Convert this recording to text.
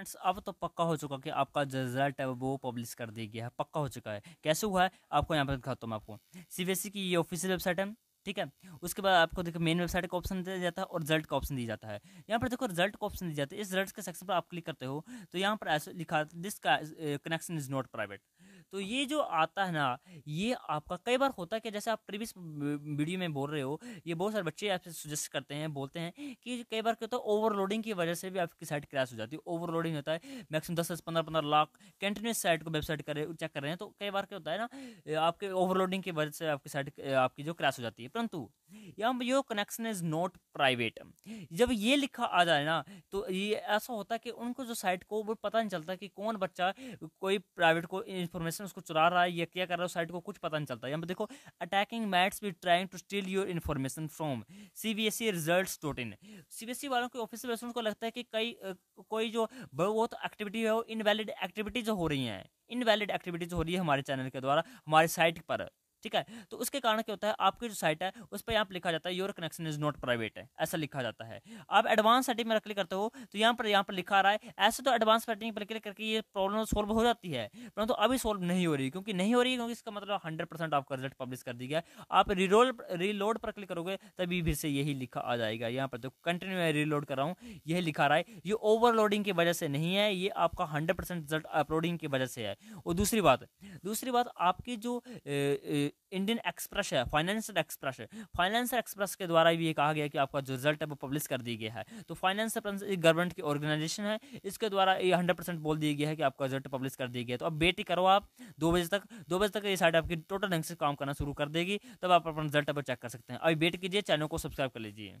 Friends, अब तो पक्का हो चुका कि आपका रिज़ल्ट है वो पब्लिश कर दिया गया है, पक्का हो चुका है। कैसे हुआ है? आपको यहाँ पर दिखाता हूँ मैं आपको। सी की ये ऑफिशियल वेबसाइट है, ठीक है? उसके बाद आपको देखो मेन वेबसाइट का ऑप्शन दिया जाता है और रिज़ल्ट का ऑप्शन दिया जाता है। यहाँ पर देखो रिज़ल्ट का ऑप्शन दिया जाता है। इस रिज़ल्ट के सेक्शन पर आप क्लिक करते हो तो यहाँ पर ऐसे लिखा दिस का कनेक्शन इज़ नॉट प्राइवेट तो ये जो आता है ना, ये आपका कई बार होता है कि जैसे आप प्रीवियस वीडियो में बोल रहे हो, ये बहुत सारे बच्चे आपसे सजेस्ट करते हैं, बोलते हैं कि कई बार क्या होता है ओवरलोडिंग की वजह से भी आपकी साइट क्रैश हो जाती है। ओवरलोडिंग होता है मैक्सिमम दस दस पंद्रह पंद्रह लाख कंटिन्यूस साइट को वेबसाइट कर चेक कर रहे हैं तो कई बार क्या होता है ना आपके ओवरलोडिंग की वजह से आपकी साइट आपकी जो क्रैश हो जाती है। परंतु your connection is not private जब ये लिखा आ जाए ना तो ये ऐसा होता है कि उनको जो साइट को वो पता नहीं चलता कि कौन बच्चा कोई प्राइवेट को इन्फॉर्मेशन उसको चुरा रहा है, या क्या कर रहा है साइट को कुछ पता नहीं चलता। यहाँ पर देखो attackers might be trying to steal your information from C B S E result dot in C B S E वालों के ऑफ़िस वेबसाइट को लगता है कि कई कोई जो बहुत एक्टिविटी है वो इनवैलिड एक्टिविटी जो हो रही हैं। इनवैलिड एक्टिविटीज़ हो रही है हमारे चैनल के द्वारा, हमारी साइट पर। ठीक है? तो उसके कारण क्या होता है? आपकी जो साइट है, उस पर यहाँ पर लिखा जाता है your connection is not private है। ऐसा लिखा जाता है। आप एडवांस सेटिंग में क्लिक करते हो तो यहाँ पर यहाँ पर लिखा रहा है, ऐसे तो एडवांस सेटिंग पर क्लिक करके ये प्रॉब्लम सोल्व हो जाती है, परंतु अभी सोल्व नहीं हो रही क्योंकि नहीं हो रही क्योंकि इसका मतलब हंड्रेड आपका रिज़ल्ट पब्लिश कर दिया आप रिरोल रीलोड पर क्लिक करोगे, तभी फिर से यही लिखा आ जाएगा। यहाँ पर तो कंटिन्यू मैं रीलोड कर रहा हूँ, यही लिखा रहा है। ये ओवरलोडिंग की वजह से नहीं है, ये आपका हंड्रेड रिज़ल्ट अपलोडिंग की वजह से है। और दूसरी बात दूसरी बात, आपकी जो इंडियन एक्सप्रेस है फाइनेंशियल एक्सप्रेस है। फाइनेंशियल एक्सप्रेस के द्वारा भी ये कहा गया कि आपका जो रिज़ल्ट है वो पब्लिश कर दिया गया है। तो फाइनेंस एक गवर्नमेंट की ऑर्गेनाइजेशन है, इसके द्वारा ये हंड्रेड परसेंट बोल दिया गया है कि आपका रिज़ल्ट पब्लिश कर दिया गया तो अब बेटी करो आप, दो बजे तक, दो बजे तक ये साइट आपकी टोटल ढंग से काम करना शुरू कर देगी, तब आप अपना रिज़ल्ट चेक कर सकते हैं। अभी बेट कीजिए चैनल को सब्सक्राइब कर लीजिए।